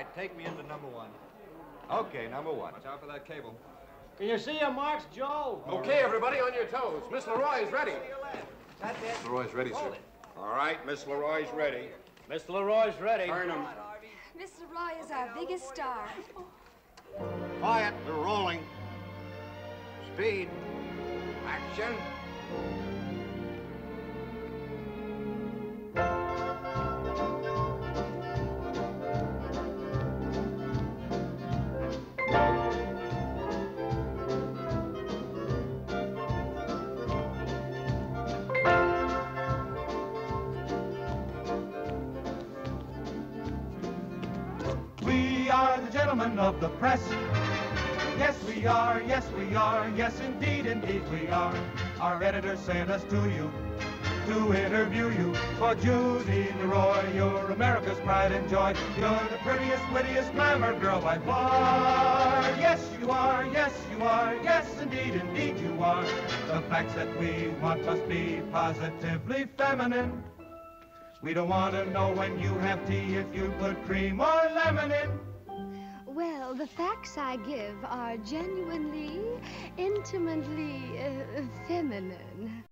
right, take me into number one. Okay, number one. Watch out for that cable. Can you see your marks, Joe? Okay, everybody, on your toes. Miss LeRoy is ready. That's it. LeRoy's ready, sir. It. All right, Miss LeRoy's ready. Miss LeRoy's ready. Turn him. Miss LeRoy is our biggest star. Quiet, we're rolling. Speed. Action. Gentlemen of the press. Yes, we are, yes, we are, yes, indeed, indeed, we are. Our editor sent us to you to interview you. For Judy LeRoy, you're America's pride and joy. You're the prettiest, wittiest glamour girl by far. Yes, you are, yes, you are, yes, indeed, indeed, you are. The facts that we want must be positively feminine. We don't want to know when you have tea if you put cream or lemon in. Well, the facts I give are genuinely, intimately uh, feminine.